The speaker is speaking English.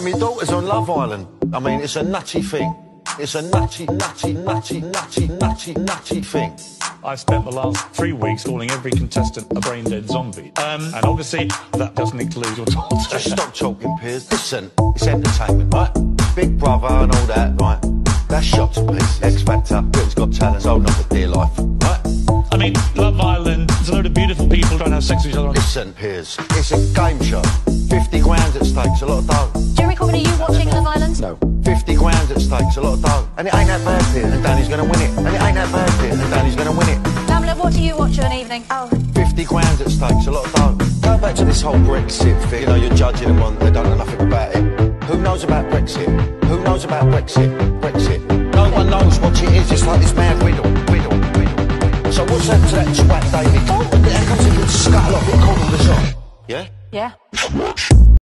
My daughter's on Love Island. I mean, it's a nutty thing. It's a nutty, nutty, nutty, nutty, nutty, nutty thing. I've spent the last three weeks calling every contestant a brain dead zombie. Um, and obviously, that doesn't include your daughter. Just stop talking, Piers. Listen, it's entertainment, right? Big Brother and all that, right? That's shot to pieces. X Factor, Britain's Got Talent, sold not for dear life, right? I mean, Love Island, there's a load of beautiful people trying to have sex with each other. Listen, Piers, it's a game show. 50 grand at stake, it's a lot of dough. Jeremy Corbyn, are you watching Love Island? No. 50 grand at stake, it's a lot of dough. And it ain't that bad, Piers. And Danny's gonna win it. And it ain't that bad, Piers. And Danny's gonna win it. Pamela, what do you watch of an evening? Oh, 50 grand at stake, it's a lot of dough. Go back to this whole Brexit thing. You know, you're judging them on, they don't know nothing about it. Who knows about Brexit? Who knows about Brexit? Brexit. No one knows what it is. It's like this mad riddle, riddle, riddle. So what's that to that twat David? Oh. How comes he can scuttle off it, call the shot? Yeah? yeah.